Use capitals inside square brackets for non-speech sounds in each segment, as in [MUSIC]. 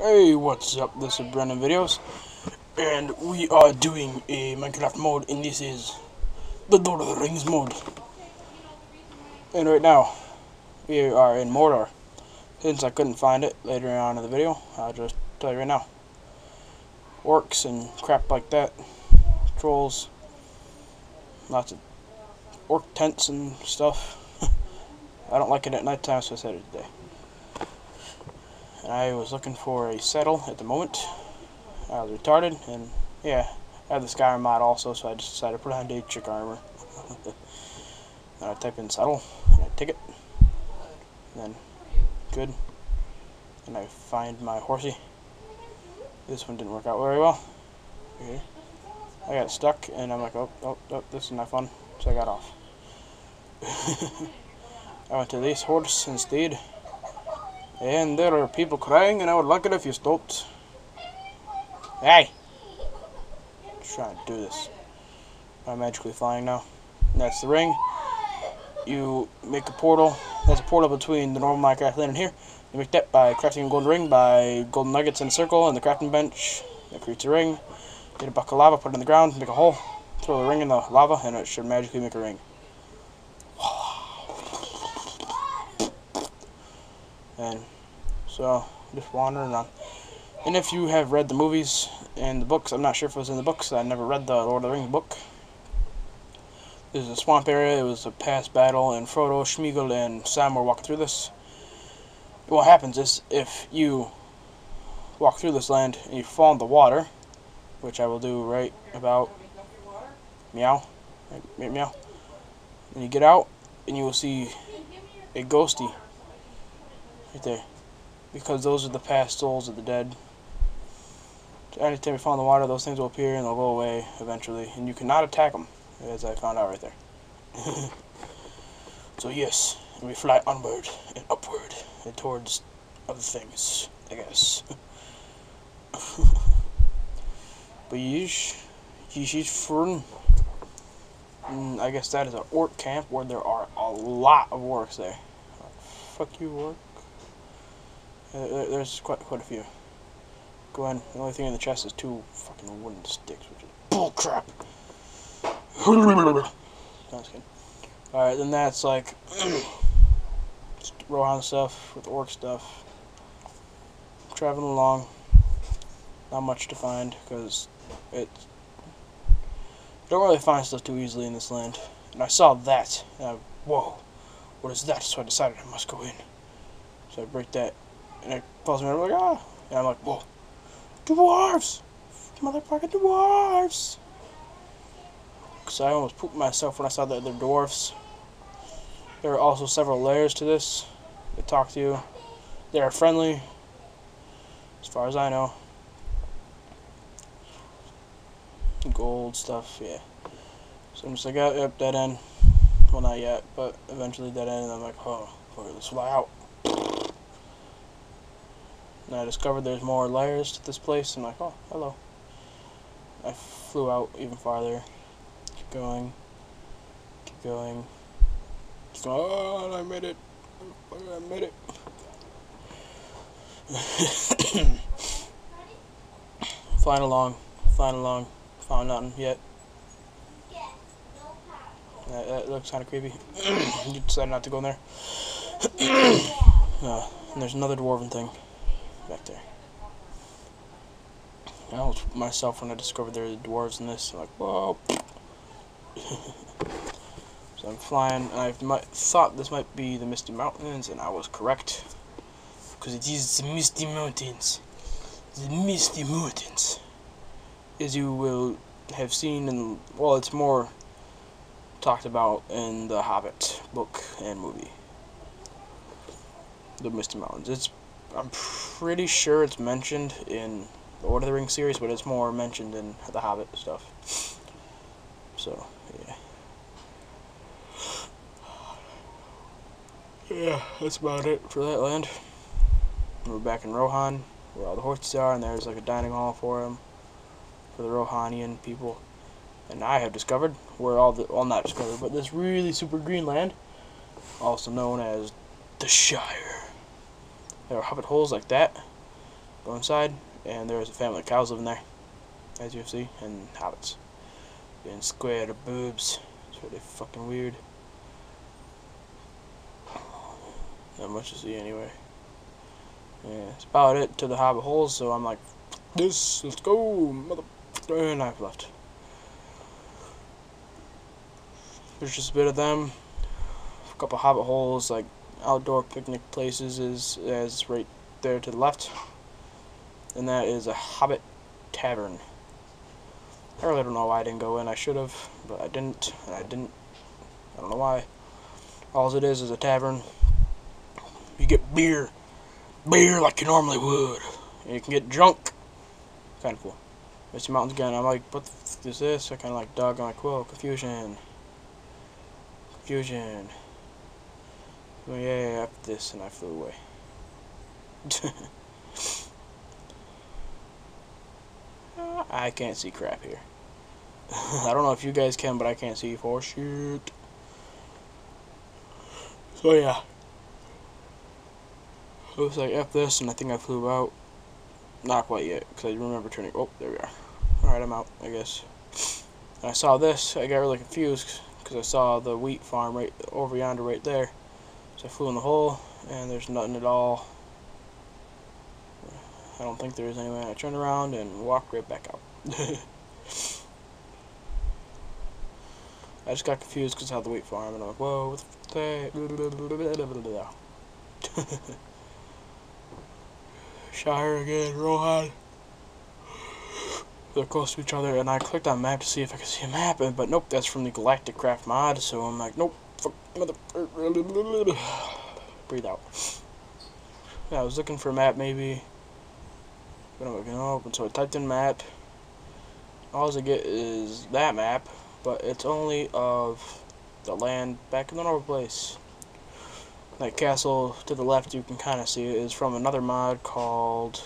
Hey, what's up? This is Brennen Videos, and we are doing a Minecraft mode, and this is the Lord of the Rings mode. And right now, we are in Mordor. Since I couldn't find it later on in the video, I'll just tell you right now. Orcs and crap like that, trolls, lots of orc tents and stuff. [LAUGHS] I don't like it at night time, so I said it today. I was looking for a settle at the moment. I was retarded, and yeah, I have the Skyrim mod also, so I just decided to put on Daedric armor. [LAUGHS] and I type in settle, and I take it, then good, and I find my horsey. This one didn't work out very well. Okay. I got stuck, and I'm like, oh, oh, oh, this is not fun, so I got off. [LAUGHS] I went to this horse instead. And there are people crying, and I would like it if you stopped. Hey! Just trying to do this. I'm magically flying now. That's the ring. You make a portal. That's a portal between the normal Minecraft land and here. You make that by crafting a golden ring, by golden nuggets in a circle, and the crafting bench. That creates a ring. Get a bucket of lava, put it in the ground, make a hole, throw the ring in the lava, and it should magically make a ring. And so, just wandering around. And if you have read the movies and the books, I'm not sure if it was in the books, I never read the Lord of the Rings book. This is a swamp area, it was a past battle, and Frodo, Smeagol, and Sam were walking through this. What happens is, if you walk through this land and you fall in the water, which I will do right about meow, right, meow, and you get out, and you will see a ghosty right there because those are the past souls of the dead. Anytime you fall in the water, those things will appear and they'll go away eventually, and you cannot attack them, as I found out right there. [LAUGHS] so yes, we fly onward and upward and towards other things, I guess. [LAUGHS] but yeesh, yeesh, fun. Mm, I guess that is an orc camp where there are a lot of orcs there. Fuck you, orc. There's quite quite a few. Go on. The only thing in the chest is two fucking wooden sticks, which is bullcrap. Alright, then that's like [CLEARS THROAT] Rohan stuff with orc stuff. Traveling along. Not much to find because it don't really find stuff too easily in this land. And I saw that. And I, whoa, what is that? So I decided I must go in. So I break that and it falls me I'm like, ah. And I'm like, whoa. Dwarves! Motherfucking dwarves! Because I almost pooped myself when I saw the other dwarfs. There are also several layers to this. They talk to you. They are friendly. As far as I know. Gold stuff, yeah. So I'm just like, oh, yep, dead end. Well, not yet, but eventually dead end. And I'm like, oh, let's fly out. And I discovered there's more layers to this place. I'm like, oh, hello. I flew out even farther. Keep going. Keep going. Going. Oh, I made it. I made it. [COUGHS] flying along. Flying along. Found nothing yet. That, that looks kind of creepy. [COUGHS] you decided not to go in there. [COUGHS] uh, and there's another dwarven thing back there. I was myself when I discovered there were dwarves in this. I'm like, whoa. [LAUGHS] so I'm flying, and I thought this might be the Misty Mountains, and I was correct. Because it is the Misty Mountains. The Misty Mountains. As you will have seen in, well, it's more talked about in the Hobbit book and movie. The Misty Mountains. It's I'm pretty sure it's mentioned in the Lord of the Rings series, but it's more mentioned in the Hobbit stuff. So, yeah. Yeah, that's about it for that land. We're back in Rohan, where all the horses are, and there's like a dining hall for them, for the Rohanian people. And I have discovered where all the, well not discovered, but this really super green land, also known as the Shire. There are hobbit holes like that. Go inside, and there's a family of cows living there, as you see, and hobbits. Being square of boobs. It's really fucking weird. Not much to see anyway. Yeah, that's about it to the hobbit holes, so I'm like, this, let's go, mother... And I've left. There's just a bit of them. A couple hobbit holes, like outdoor picnic places is as right there to the left. And that is a hobbit tavern. I really don't know why I didn't go in. I should have, but I didn't. And I didn't. I don't know why. All it is is a tavern. You get beer. Beer like you normally would. And you can get drunk. Kind of cool. Misty Mountains again. I'm like, what is this? I kind of like dog. I'm like, whoa, confusion. Confusion. Oh, yeah, up this, and I flew away. [LAUGHS] I can't see crap here. [LAUGHS] I don't know if you guys can, but I can't see for shit. So yeah. Looks like F this, and I think I flew out. Not quite yet, because I remember turning. Oh, there we are. Alright, I'm out, I guess. I saw this, I got really confused, because I saw the wheat farm right over yonder right there. So I flew in the hole, and there's nothing at all. I don't think there is anyway. I turned around and walked right back out. [LAUGHS] I just got confused because I had the wheat farm, and I'm like, whoa, what the [LAUGHS] Shire again, Rohan. They're close to each other, and I clicked on map to see if I could see a map, but nope, that's from the Galacticraft mod, so I'm like, nope, breathe out. Yeah, I was looking for a map, maybe, but I'm looking open, so I typed in map, all I get is that map, but it's only of the land back in the normal place. That castle to the left, you can kind of see it, is from another mod called...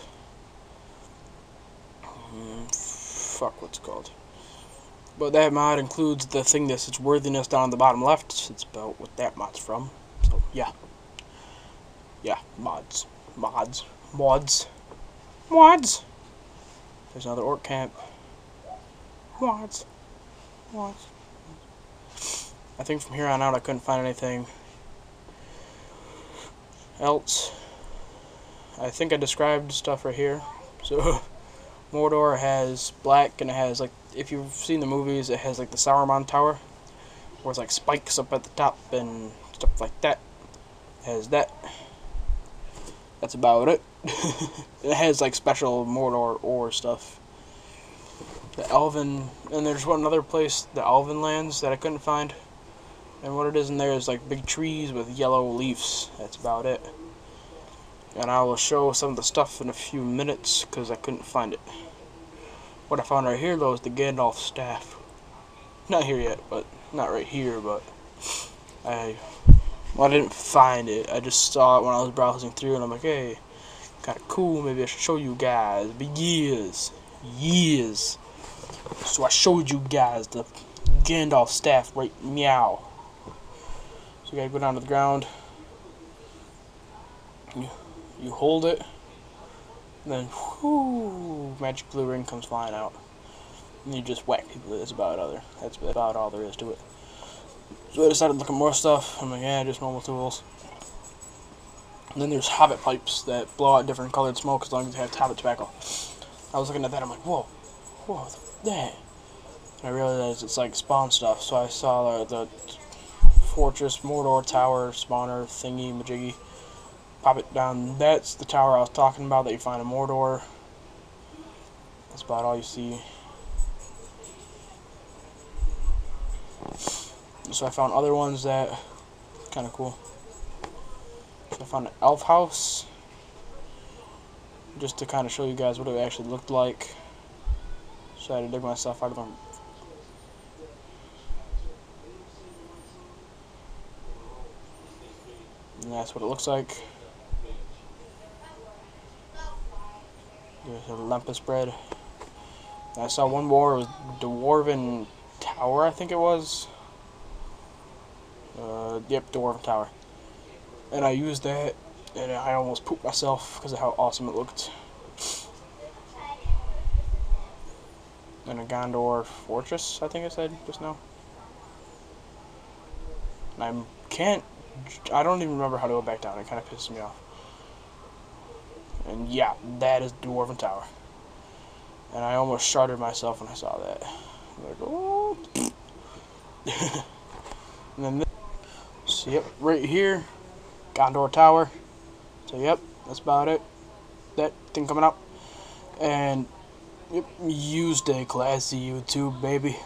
Um, fuck, what's called? But that mod includes the thing that says worthiness down on the bottom left. It's about what that mod's from. So, yeah. Yeah, mods. Mods. Mods. Mods! There's another orc camp. Mods. Mods. I think from here on out I couldn't find anything else. I think I described stuff right here. So, [LAUGHS] Mordor has black and it has like, if you've seen the movies, it has like the Sauron Tower. Where it's like spikes up at the top and stuff like that. It has that. That's about it. [LAUGHS] it has like special Mordor ore stuff the Elven, and there's one other place, the Elven lands, that I couldn't find. And what it is in there is like big trees with yellow leaves. That's about it. And I will show some of the stuff in a few minutes because I couldn't find it. What I found right here though is the Gandalf staff. Not here yet, but not right here, but I well I didn't find it. I just saw it when I was browsing through and I'm like, hey, kinda cool, maybe I should show you guys. But years, years so I showed you guys the Gandalf staff right meow. So you gotta go down to the ground. You, you hold it. Then whoo, magic blue ring comes flying out. And you just whack people. That's about other. That's about all there is to it. So I decided to look at more stuff. I'm like, yeah, just normal tools. And then there's hobbit pipes that blow out different colored smoke as long as they have hobbit tobacco. I was looking at that, I'm like, whoa, whoa, that? I realized it's like spawn stuff, so I saw the, the Fortress Mordor Tower spawner thingy majiggy. Pop it down. That's the tower I was talking about that you find in Mordor. That's about all you see. So I found other ones that kind of cool. So I found an elf house just to kind of show you guys what it actually looked like. So I had to dig myself out of the And that's what it looks like. There's lembas bread. I saw one more, with Dwarven Tower, I think it was. Uh, yep, Dwarven Tower. And I used that, and I almost pooped myself because of how awesome it looked. And a Gondor Fortress, I think I said just now. I can't, I don't even remember how to go back down, it kind of pisses me off. And yeah, that is Dwarven Tower. And I almost sharted myself when I saw that. Like, oh. [LAUGHS] and then this, so yep, right here, Gondor Tower. So yep, that's about it. That thing coming up. And yep, used a classy YouTube, baby.